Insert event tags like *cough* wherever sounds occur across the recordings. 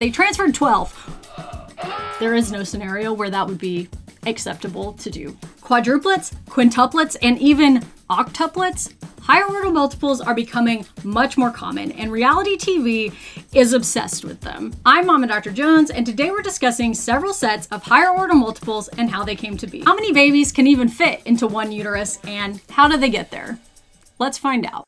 They transferred 12. There is no scenario where that would be acceptable to do. Quadruplets, quintuplets, and even octuplets, higher order multiples are becoming much more common, and reality TV is obsessed with them. I'm Mama Dr. Jones, and today we're discussing several sets of higher order multiples and how they came to be. How many babies can even fit into one uterus, and how do they get there? Let's find out.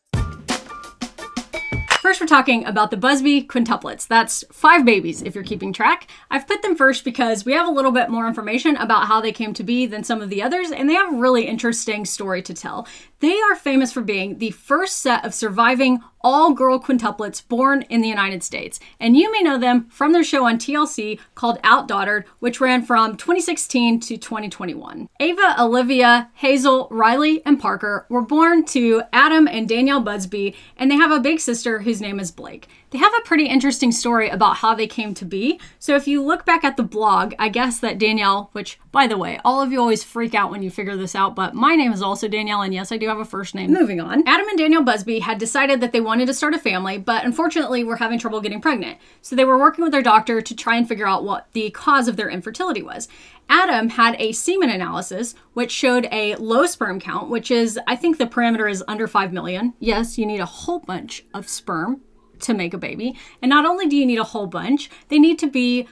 First, we're talking about the Busby quintuplets. That's five babies, if you're keeping track. I've put them first because we have a little bit more information about how they came to be than some of the others, and they have a really interesting story to tell. They are famous for being the first set of surviving all girl quintuplets born in the United States. And you may know them from their show on TLC called Outdaughtered, which ran from 2016 to 2021. Ava, Olivia, Hazel, Riley, and Parker were born to Adam and Danielle Busby, and they have a big sister whose name is Blake. They have a pretty interesting story about how they came to be. So if you look back at the blog, I guess that Danielle, which by the way, all of you always freak out when you figure this out, but my name is also Danielle, and yes, I do have a first name. Moving on. Adam and Danielle Busby had decided that they wanted to start a family, but unfortunately were having trouble getting pregnant. So they were working with their doctor to try and figure out what the cause of their infertility was. Adam had a semen analysis, which showed a low sperm count, which is, I think the parameter is under 5 million. Yes, you need a whole bunch of sperm to make a baby. And not only do you need a whole bunch, they need to be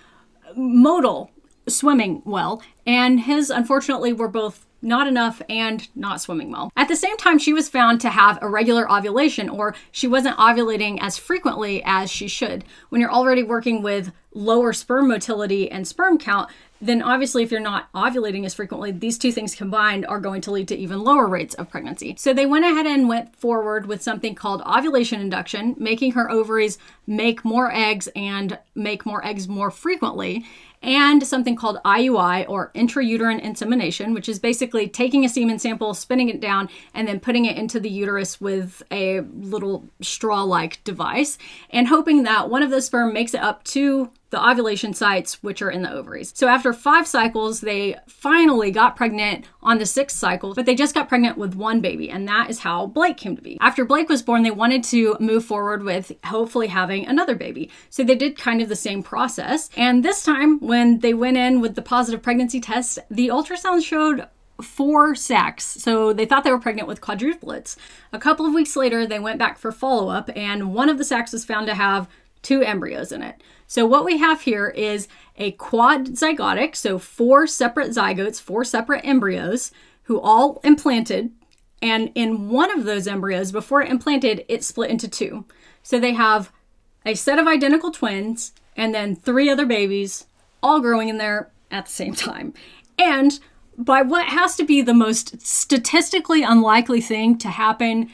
motile, swimming well. And his, unfortunately, were both not enough and not swimming well. At the same time, she was found to have irregular ovulation, or she wasn't ovulating as frequently as she should. When you're already working with lower sperm motility and sperm count, then obviously if you're not ovulating as frequently, these two things combined are going to lead to even lower rates of pregnancy. So they went ahead and went forward with something called ovulation induction, making her ovaries make more eggs and make more eggs more frequently and something called IUI or intrauterine insemination, which is basically taking a semen sample, spinning it down, and then putting it into the uterus with a little straw like device, and hoping that one of the sperm makes it up to the ovulation sites, which are in the ovaries. So after five cycles, they finally got pregnant on the sixth cycle, but they just got pregnant with one baby, and that is how Blake came to be. After Blake was born, they wanted to move forward with hopefully having another baby. So they did kind of the same process. And this time, when they went in with the positive pregnancy test, the ultrasound showed four sacs. So they thought they were pregnant with quadruplets. A couple of weeks later, they went back for follow up, and one of the sacs was found to have two embryos in it. So what we have here is a quad zygotic, so four separate zygotes, four separate embryos who all implanted. And in one of those embryos, before it implanted, it split into two. So they have a set of identical twins and then three other babies all growing in there at the same time. And by what has to be the most statistically unlikely thing to happen,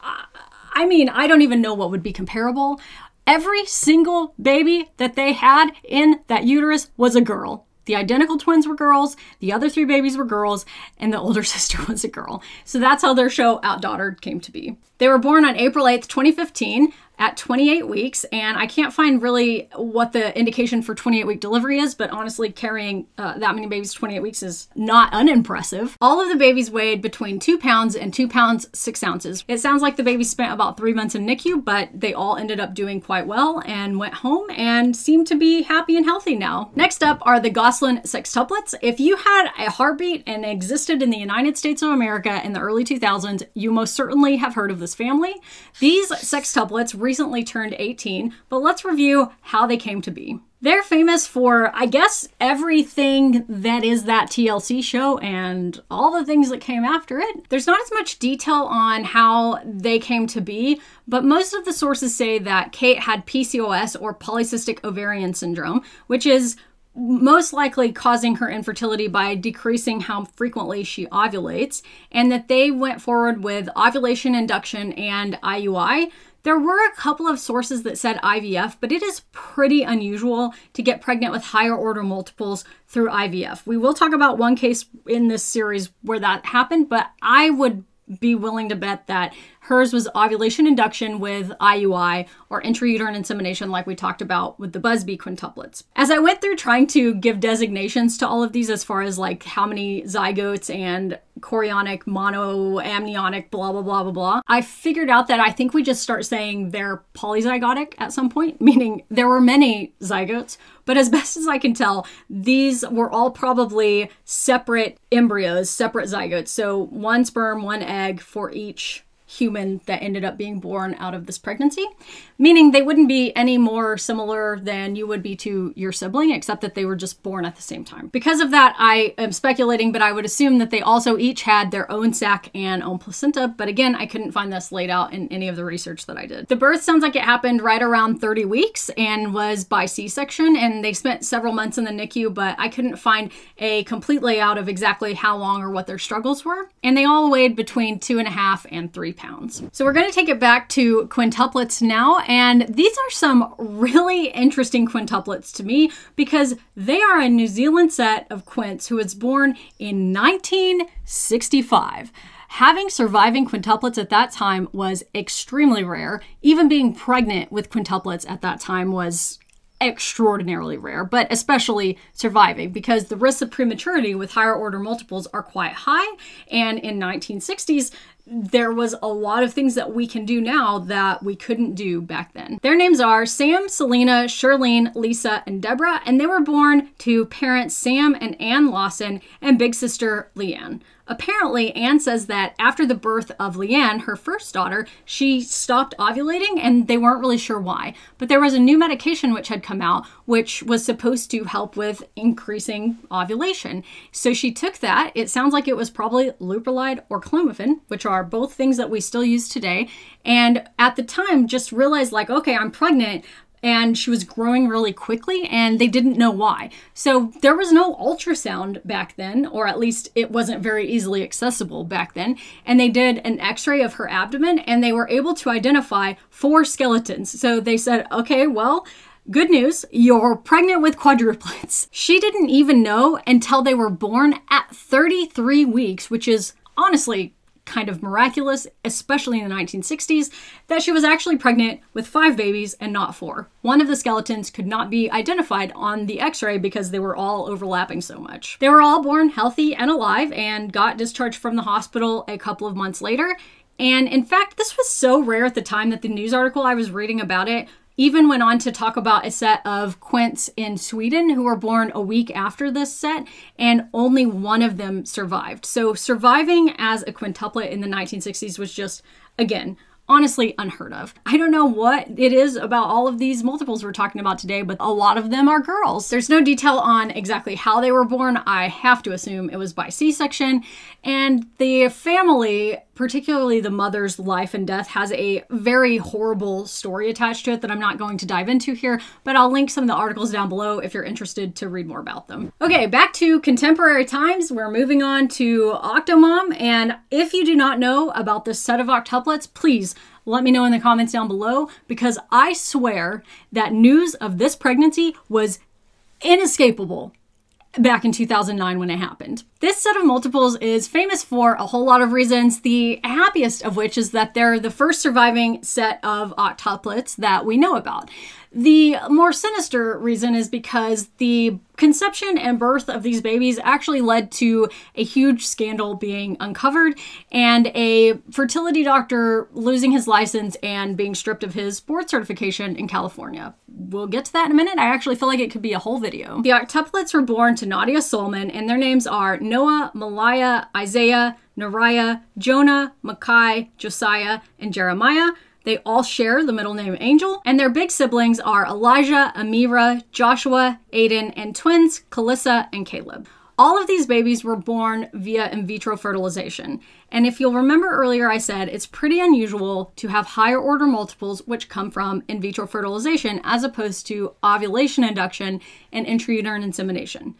I mean, I don't even know what would be comparable. Every single baby that they had in that uterus was a girl. The identical twins were girls, the other three babies were girls, and the older *laughs* sister was a girl. So that's how their show Outdaughtered came to be. They were born on April 8th, 2015 at 28 weeks, and I can't find really what the indication for 28 week delivery is, but honestly, carrying uh, that many babies 28 weeks is not unimpressive. All of the babies weighed between 2 pounds and 2 pounds 6 ounces. It sounds like the babies spent about 3 months in NICU, but they all ended up doing quite well and went home and seem to be happy and healthy now. Next up are the Gosselin sextuplets. If you had a heartbeat and existed in the United States of America in the early 2000s, you most certainly have heard of this family. These sextuplets recently turned 18, but let's review how they came to be. They're famous for, I guess, everything that is that TLC show and all the things that came after it. There's not as much detail on how they came to be, but most of the sources say that Kate had PCOS or polycystic ovarian syndrome, which is most likely causing her infertility by decreasing how frequently she ovulates, and that they went forward with ovulation induction and IUI. There were a couple of sources that said IVF, but it is pretty unusual to get pregnant with higher order multiples through IVF. We will talk about one case in this series where that happened, but I would be willing to bet that Hers was ovulation induction with IUI or intrauterine insemination, like we talked about with the Busby quintuplets. As I went through trying to give designations to all of these as far as like how many zygotes and chorionic, monoamnionic, blah, blah, blah, blah, blah, I figured out that I think we just start saying they're polyzygotic at some point, *laughs* meaning there were many zygotes, but as best as I can tell, these were all probably separate embryos, separate zygotes. So one sperm, one egg for each human that ended up being born out of this pregnancy, meaning they wouldn't be any more similar than you would be to your sibling, except that they were just born at the same time. Because of that, I am speculating, but I would assume that they also each had their own sac and own placenta. But again, I couldn't find this laid out in any of the research that I did. The birth sounds like it happened right around 30 weeks and was by C section, and they spent several months in the NICU, but I couldn't find a complete layout of exactly how long or what their struggles were. And they all weighed between two and a half and three pounds. So we're going to take it back to quintuplets now, and these are some really interesting quintuplets to me because they are a New Zealand set of quints who was born in 1965. Having surviving quintuplets at that time was extremely rare. Even being pregnant with quintuplets at that time was extraordinarily rare, but especially surviving because the risks of prematurity with higher order multiples are quite high. And in 1960s, there was a lot of things that we can do now that we couldn't do back then. Their names are Sam, Selena, Shirlene, Lisa, and Deborah, and they were born to parents Sam and Ann Lawson and big sister Leanne. Apparently, Ann says that after the birth of Leanne, her first daughter, she stopped ovulating and they weren't really sure why. But there was a new medication which had come out which was supposed to help with increasing ovulation. So she took that. It sounds like it was probably leuprolide or clomiphene, which are both things that we still use today. And at the time, just realized like, okay, I'm pregnant, and she was growing really quickly and they didn't know why. So there was no ultrasound back then, or at least it wasn't very easily accessible back then. And they did an x ray of her abdomen and they were able to identify four skeletons. So they said, okay, well, Good news, you're pregnant with quadruplets. *laughs* She didn't even know until they were born at 33 weeks, which is honestly kind of miraculous, especially in the 1960s, that she was actually pregnant with five babies and not four. One of the skeletons could not be identified on the x ray because they were all overlapping so much. They were all born healthy and alive and got discharged from the hospital a couple of months later. And in fact, this was so rare at the time that the news article I was reading about it even went on to talk about a set of quints in Sweden who were born a week after this set, and only one of them survived. So, surviving as a quintuplet in the 1960s was just, again, honestly unheard of. I don't know what it is about all of these multiples we're talking about today, but a lot of them are girls. There's no detail on exactly how they were born. I have to assume it was by C section. And the family, particularly the mother's life and death, has a very horrible story attached to it that I'm not going to dive into here, but I'll link some of the articles down below if you're interested to read more about them. Okay, back to contemporary times. We're moving on to Octomom. And if you do not know about this set of octuplets, please let me know in the comments down below because I swear that news of this pregnancy was inescapable back in 2009 when it happened. This set of multiples is famous for a whole lot of reasons, the happiest of which is that they're the first surviving set of octuplets that we know about. The more sinister reason is because the conception and birth of these babies actually led to a huge scandal being uncovered and a fertility doctor losing his license and being stripped of his board certification in California. We'll get to that in a minute. I actually feel like it could be a whole video. The octuplets were born to Nadya Suleman, and their names are Noah, Maliyah, Isaiah, Nariyah, Jonah, Makai, Josiah, and Jeremiah. They all share the middle name Angel, and their big siblings are Elijah, Amerah, Joshua, Aiden, and twins Calyssa and Caleb. All of these babies were born via in vitro fertilization. And if you'll remember earlier, I said it's pretty unusual to have higher order multiples which come from in vitro fertilization as opposed to ovulation induction and intrauterine insemination.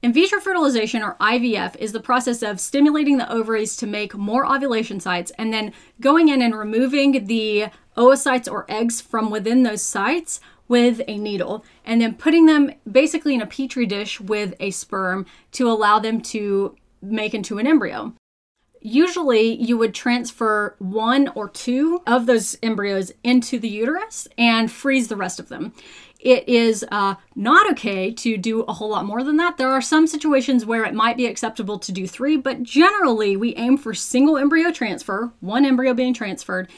In vitro fertilization, or IVF, is the process of stimulating the ovaries to make more ovulation sites and then going in and removing the oocytes or eggs from within those sites with a needle and then putting them basically in a petri dish with a sperm to allow them to make into an embryo. Usually, you would transfer one or two of those embryos into the uterus and freeze the rest of them. It is uh, not okay to do a whole lot more than that. There are some situations where it might be acceptable to do three, but generally, we aim for single embryo transfer, one embryo being transferred,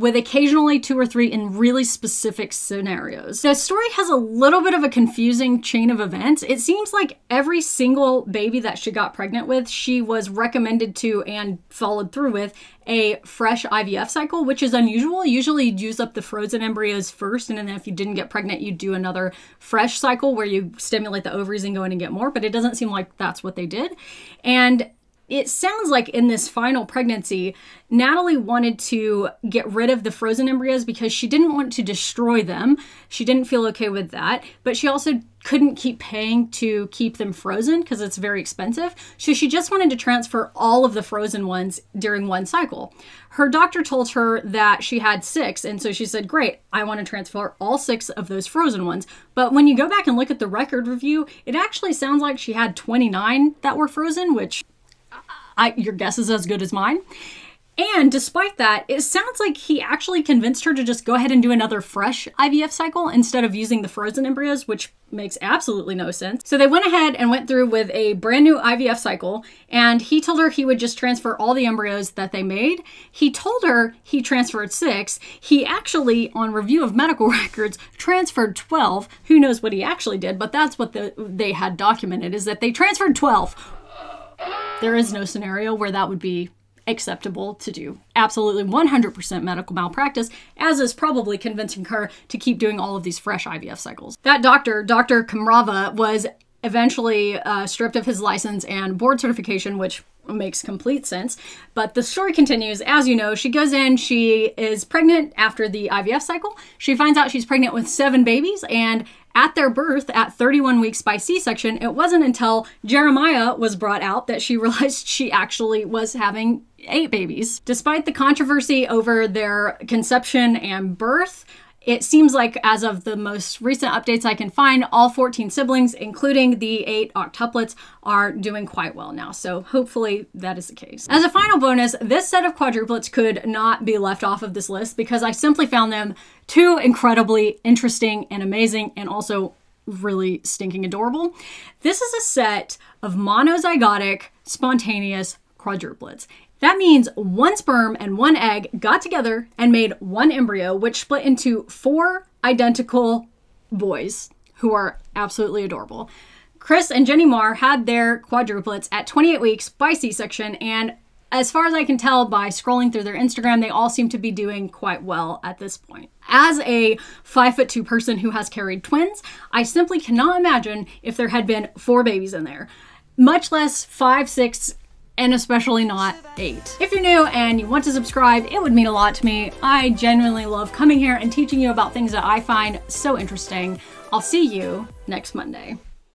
with occasionally two or three in really specific scenarios. The story has a little bit of a confusing chain of events. It seems like every single baby that she got pregnant with, she was recommended to and followed through with a fresh IVF cycle, which is unusual. Usually you'd use up the frozen embryos first, and then if you didn't get pregnant, you'd do another fresh cycle where you stimulate the ovaries and go in and get more, but it doesn't seem like that's what they did. And it sounds like in this final pregnancy, Natalie wanted to get rid of the frozen embryos because she didn't want to destroy them. She didn't feel okay with that, but she also couldn't keep paying to keep them frozen because it's very expensive. So she just wanted to transfer all of the frozen ones during one cycle. Her doctor told her that she had six, and so she said, Great, I want to transfer all six of those frozen ones. But when you go back and look at the record review, it actually sounds like she had 29 that were frozen, which I, your guess is as good as mine. And despite that, it sounds like he actually convinced her to just go ahead and do another fresh IVF cycle instead of using the frozen embryos, which makes absolutely no sense. So they went ahead and went through with a brand new IVF cycle, and he told her he would just transfer all the embryos that they made. He told her he transferred six. He actually, on review of medical *laughs* records, transferred 12. Who knows what he actually did, but that's what the, they had documented is that they transferred 12 there is no scenario where that would be acceptable to do. Absolutely 100% medical malpractice, as is probably convincing her to keep doing all of these fresh IVF cycles. That doctor, Dr. Kamrava, was eventually uh, stripped of his license and board certification, which makes complete sense. But the story continues. As you know, she goes in, she is pregnant after the IVF cycle. She finds out she's pregnant with seven babies, and at their birth at 31 weeks by C section, it wasn't until Jeremiah was brought out that she *laughs* realized she actually was having eight babies. Despite the controversy over their conception and birth, it seems like, as of the most recent updates I can find, all 14 siblings, including the eight octuplets, are doing quite well now. So hopefully that is the case. As a final bonus, this set of quadruplets could not be left off of this list because I simply found them too incredibly interesting and amazing and also really stinking adorable. This is a set of monozygotic spontaneous quadruplets. That means one sperm and one egg got together and made one embryo, which split into four identical boys who are absolutely adorable. Chris and Jenny Marr had their quadruplets at 28 weeks by C section, and as far as I can tell by scrolling through their Instagram, they all seem to be doing quite well at this point. As a five foot two person who has carried twins, I simply cannot imagine if there had been four babies in there, much less five, six, and especially not eight. If you're new and you want to subscribe, it would mean a lot to me. I genuinely love coming here and teaching you about things that I find so interesting. I'll see you next Monday.